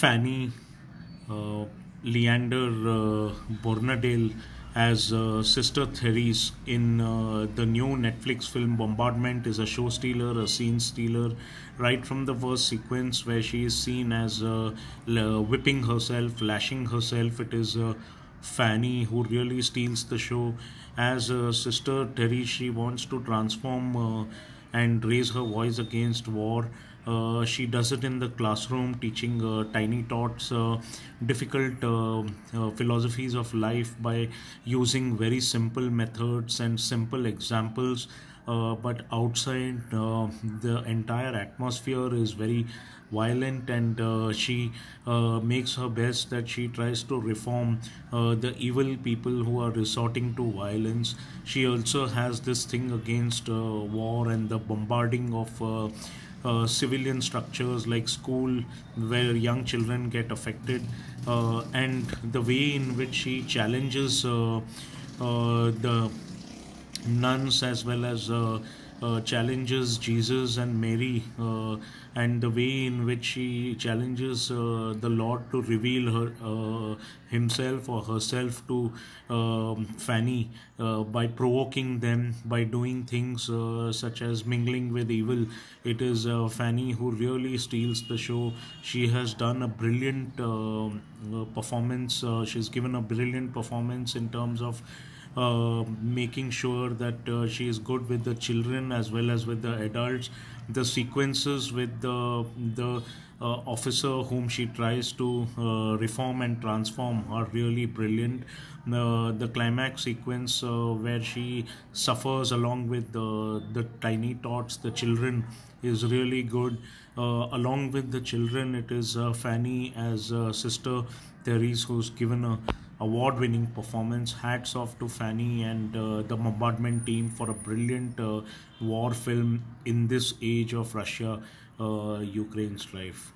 Fanny uh, Leander uh, Bornedal as uh, Sister Therese in uh, the new Netflix film Bombardment is a show stealer, a scene stealer, right from the first sequence where she is seen as uh, whipping herself, lashing herself. It is uh, Fanny who really steals the show. As Sister Therese, she wants to transform and raise her voice against war. Uh, she does it in the classroom, teaching uh, tiny tots uh, difficult uh, uh, philosophies of life by using very simple methods and simple examples. Uh, but outside, the entire atmosphere is very violent, and she makes her best that she tries to reform the evil people who are resorting to violence. She also has this thing against war and the bombarding of uh, civilian structures like school where young children get affected uh, and the way in which he challenges uh, uh the nuns as well as uh, challenges Jesus and Mary uh, and the way in which she challenges uh, the Lord to reveal her uh, himself or herself to um, Fanny uh, by provoking them by doing things such as mingling with evil. It is Fanny who really steals the show. She has done a brilliant performance. she's given a brilliant performance in terms of uh, making sure that uh, she is good with the children as well as with the adults. The sequences with the the uh, officer whom she tries to uh, reform and transform are really brilliant. the climax sequence uh, where she suffers along with the the tiny tots, the children, is really good. along with the children, it is Fanny as sister Therese who's given a award winning performance. Hats off to Fanny and uh, the bombardment team for a brilliant uh, war film in this age of Russia uh, Ukraine strife.